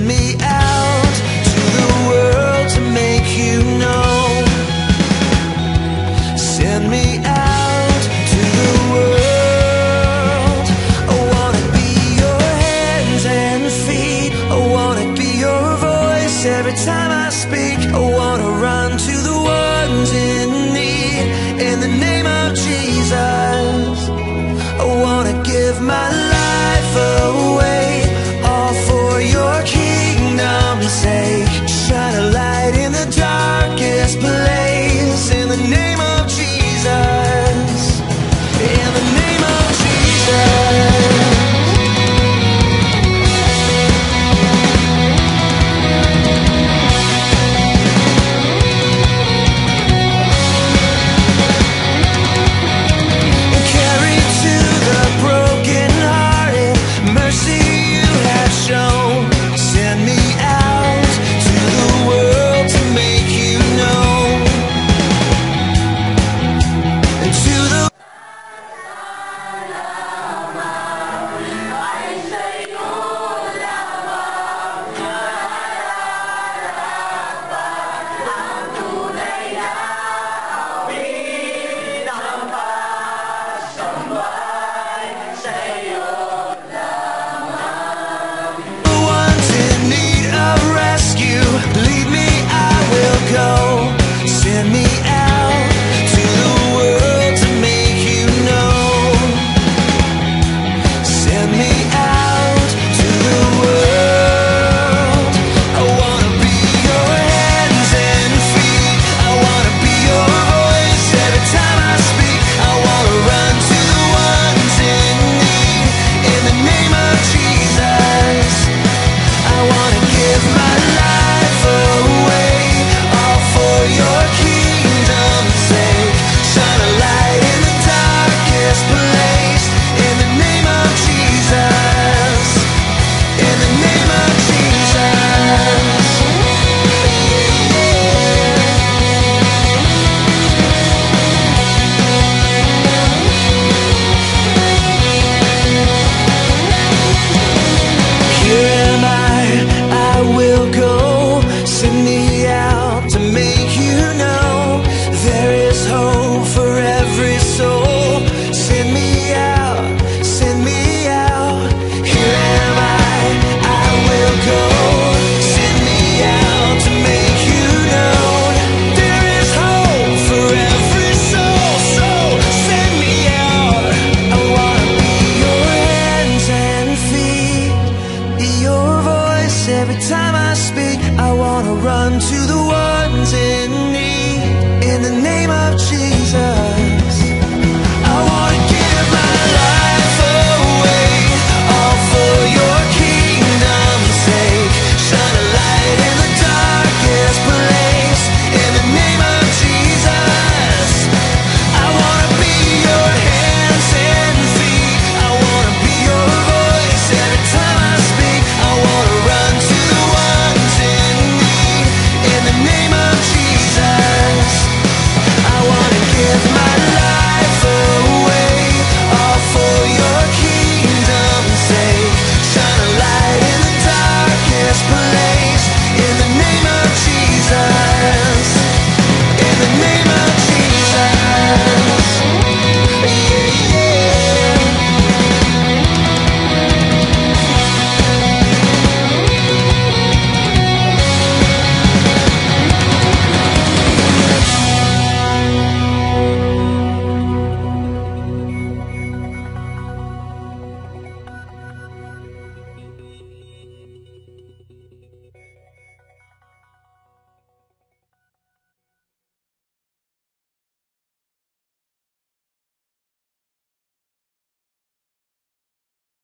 send me out to the world to make you. Send me out to the world. I wanna be your hands and feet. I wanna be your voice every time I speak. I wanna run to the ones in need. In the name of Jesus, I wanna give my life. run to the ones in need in the name of Jesus.